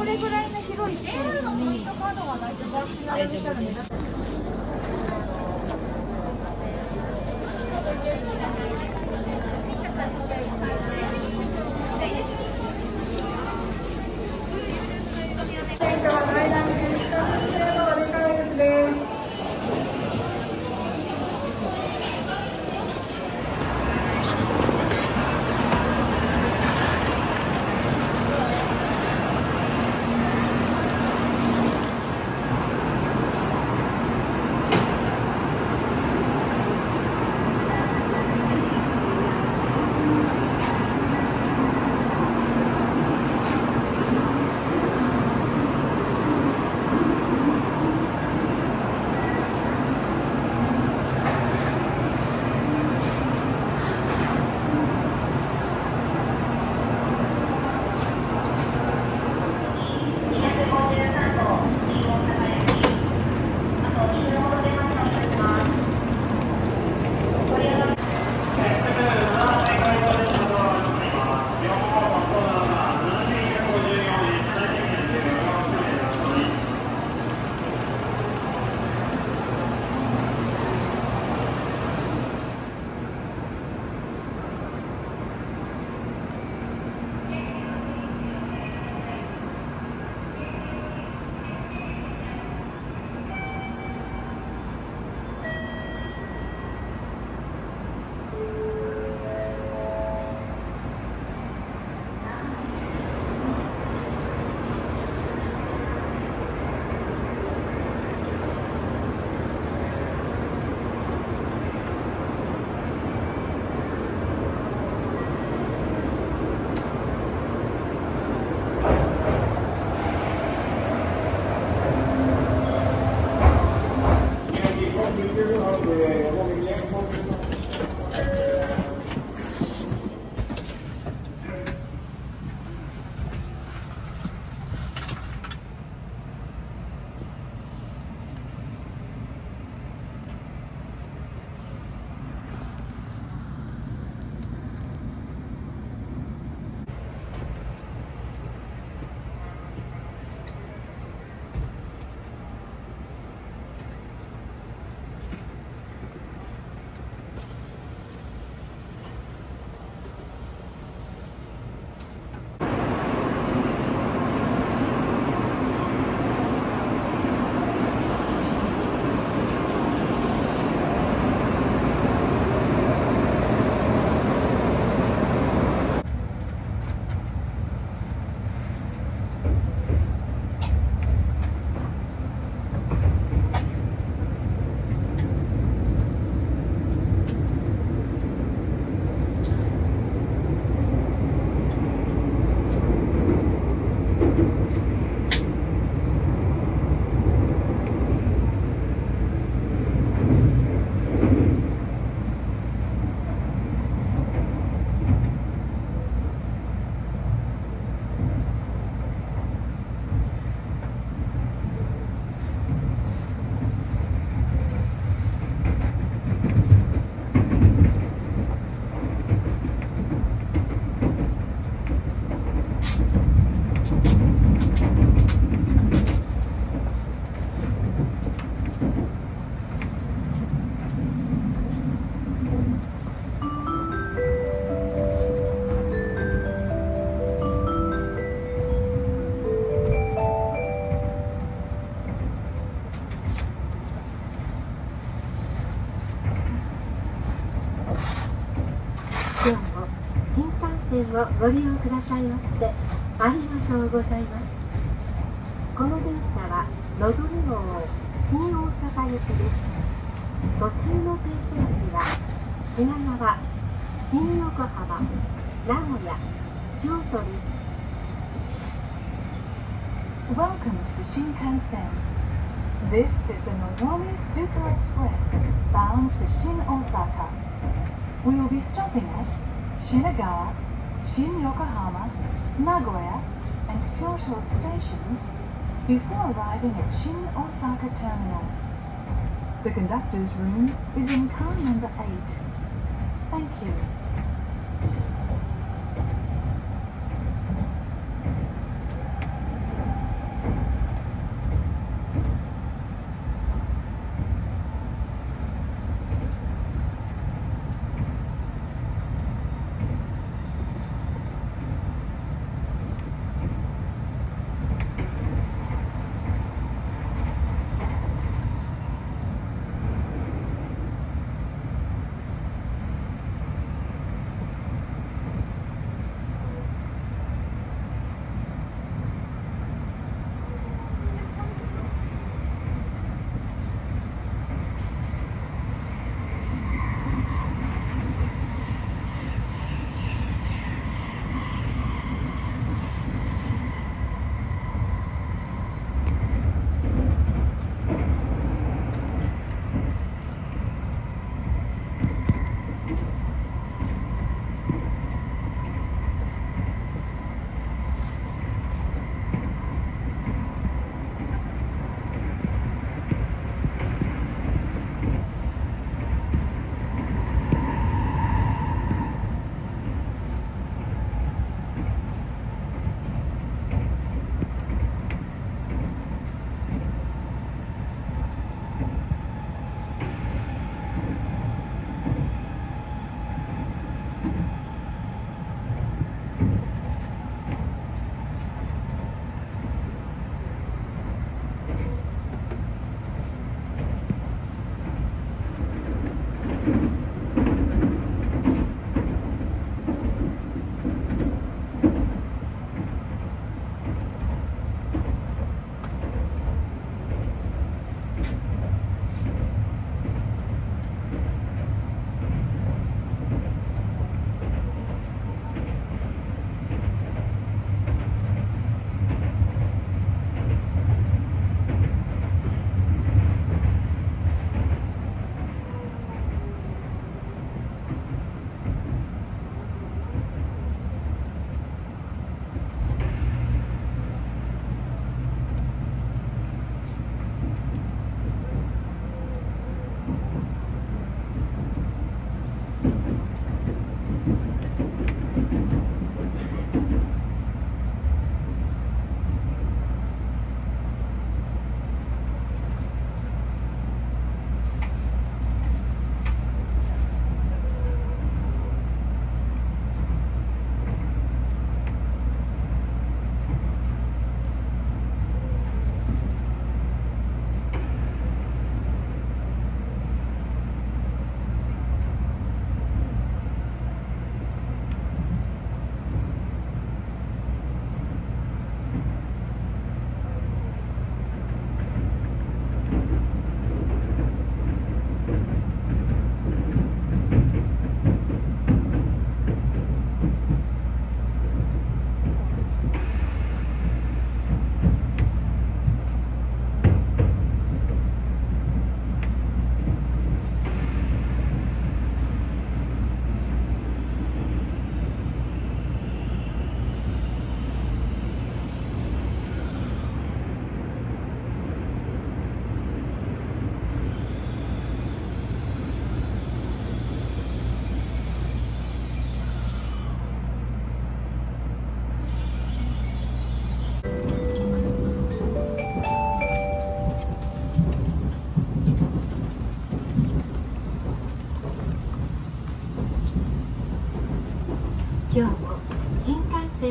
これぐらいの広いスペース。をご利用くださいましてありがとうございますこの電車はのぞみ号新大阪行きです途中の停車駅は品川新横浜名古屋京都です Welcome to the Shinkansen. This is the Nozomi Super Express bound to Shin Osaka. We will be stopping at Shinagawa, Shin Yokohama, Nagoya, and Kyoto stations before arriving at Shin Osaka Terminal. The conductor's room is in car number 8. Thank you.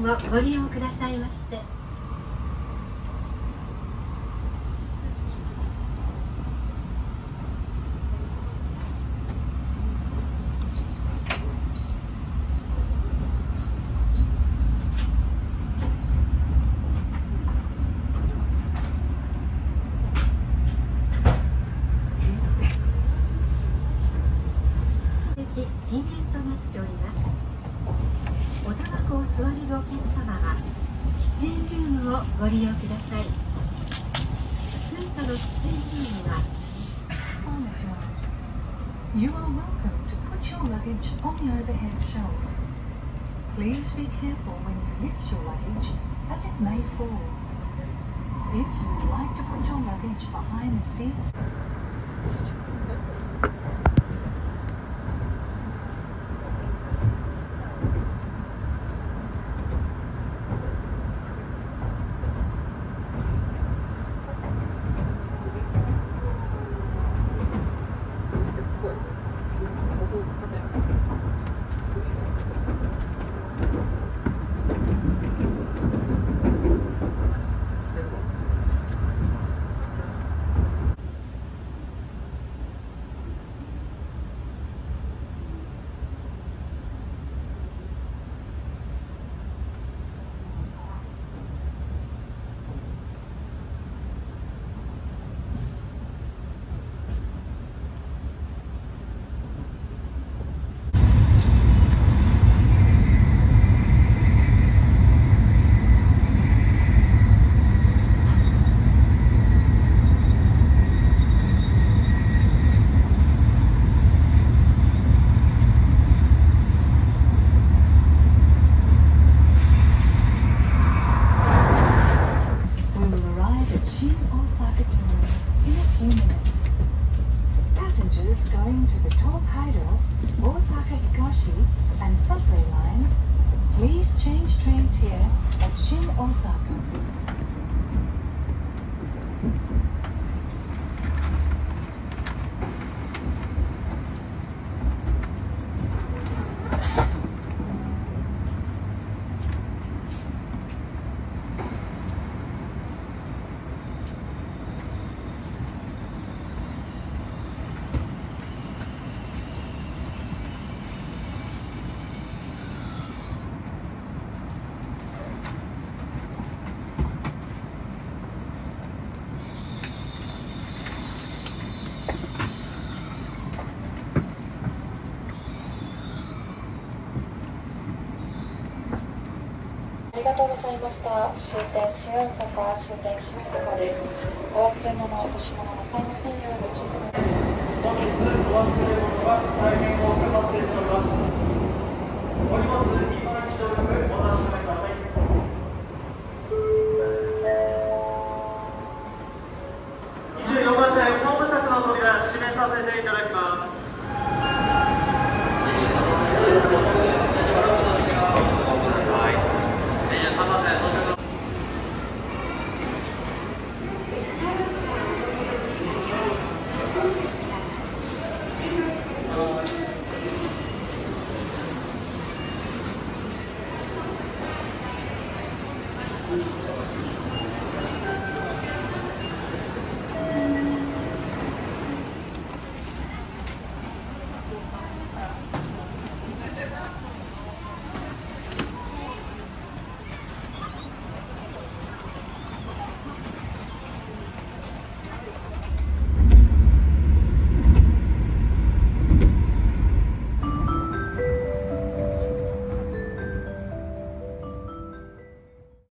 幹線をご利用くださいまして禁煙となっております。おタバコを吸われるお客様は喫煙ルームをご利用ください通所の喫煙ルームは You are welcome to put your luggage on the overhead shelf. Please be careful when you lift your luggage as it may fall. If you would like to put your luggage behind the seats, buses going to the Tokaido, Osaka Higashi, and subway lines, please change trains here at Shin Osaka. りがとうございました。終点新大阪、終点新大阪です。お忘れ物、落とし物なさいませんようご注意ください。本日お忘れ物が大変多く発生しております。お荷物今一度よくお確かめください。24番線ホーム柵の扉閉めさせていただきます。「